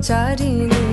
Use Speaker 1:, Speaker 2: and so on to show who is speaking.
Speaker 1: संचारी ने